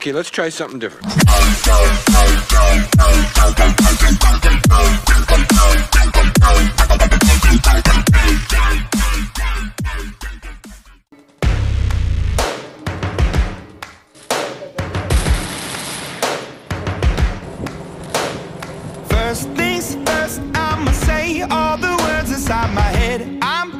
Okay, let's try something different. First things first, I'ma say all the words inside my head. I'm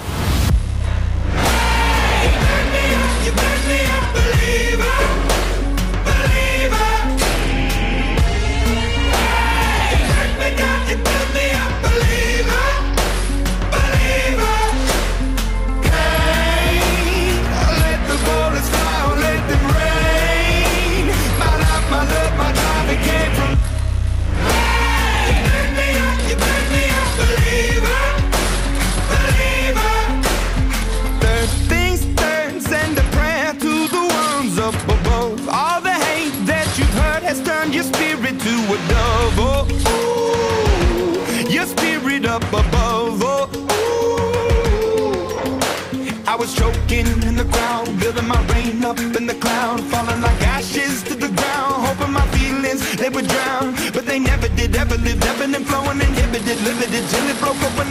Was in the crowd, building my rain up in the cloud, falling like ashes to the ground, hoping my feelings they would drown, but they never did. Ever lived, ebbing and flowing, inhibited, limited till it broke up